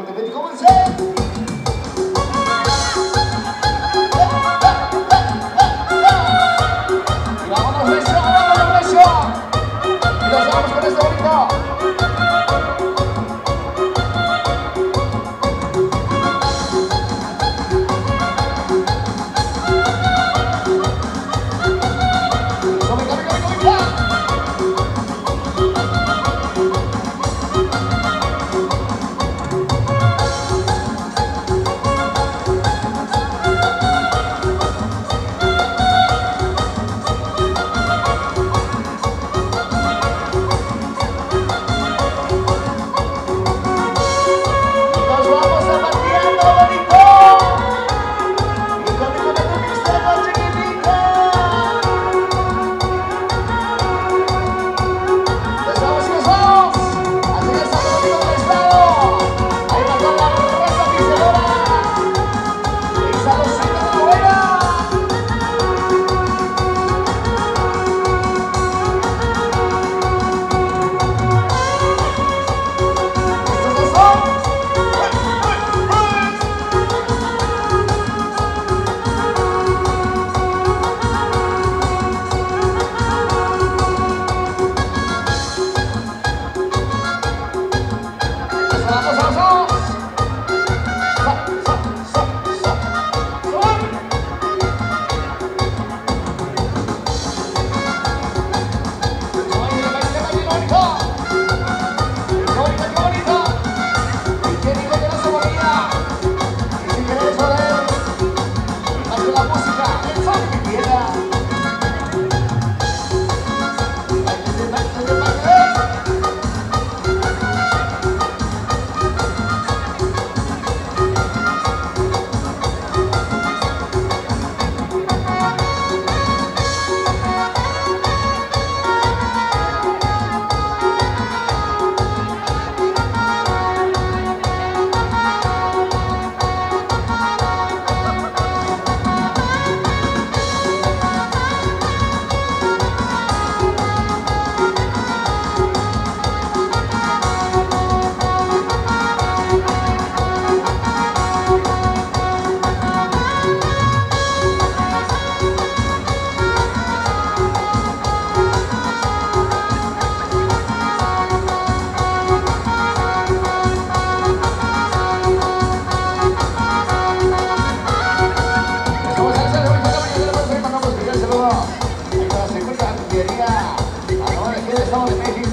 Guatemala. ¡Comencé! ¡Vámonos, presión! ¡Vámonos, presión! Y nos vamos ahorita.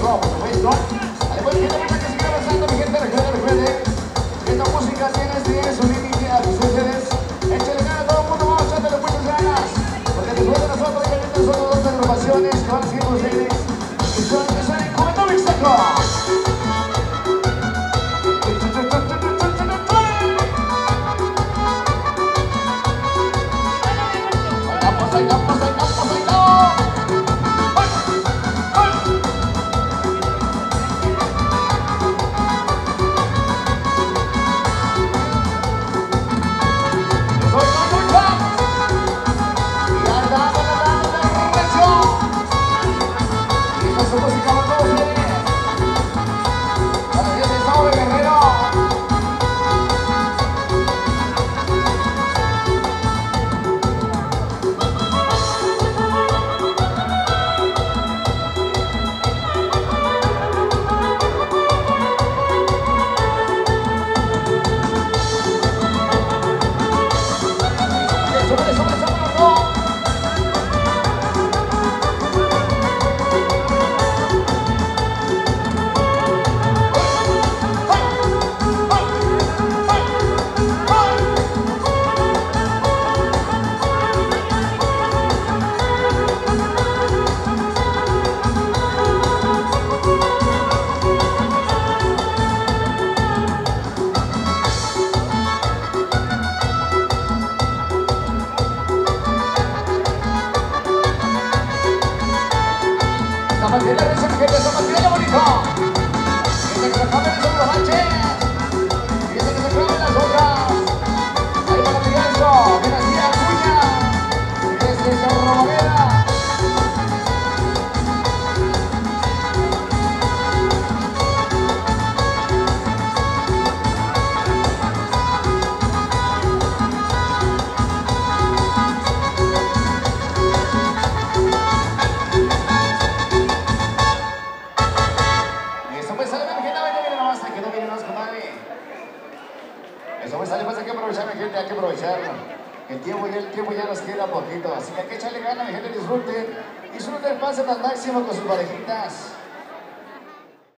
Rob, Wayne Rob, and the Vamos a pues hay que aprovechar, mi gente, hay que aprovechar. El tiempo, ya, el tiempo ya nos queda poquito, así que hay que echarle ganas, mi gente, disfruten. Disfruten, pasen al máximo con sus parejitas.